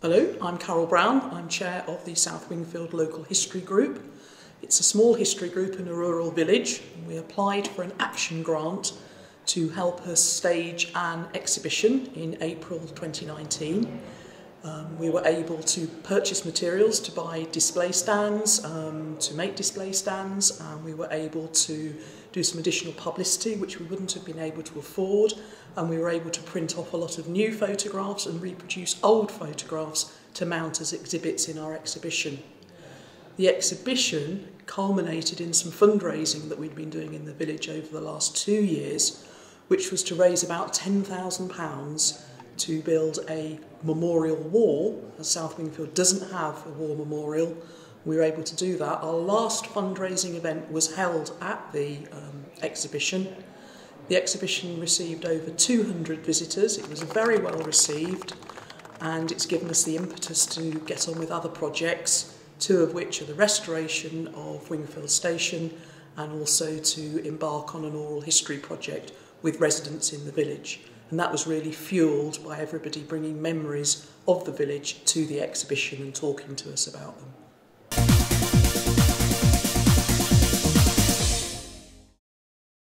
Hello, I'm Carol Brown. I'm chair of the South Wingfield Local History Group. It's a small history group in a rural village. We applied for an action grant to help us stage an exhibition in April 2019. Um, we were able to purchase materials to buy display stands, um, to make display stands, and we were able to do some additional publicity which we wouldn't have been able to afford, and we were able to print off a lot of new photographs and reproduce old photographs to mount as exhibits in our exhibition. The exhibition culminated in some fundraising that we'd been doing in the village over the last two years, which was to raise about £10,000 to build a memorial wall, as South Wingfield doesn't have a war memorial, we were able to do that. Our last fundraising event was held at the um, exhibition. The exhibition received over 200 visitors, it was very well received, and it's given us the impetus to get on with other projects, two of which are the restoration of Wingfield Station and also to embark on an oral history project with residents in the village. And that was really fueled by everybody bringing memories of the village to the exhibition and talking to us about them.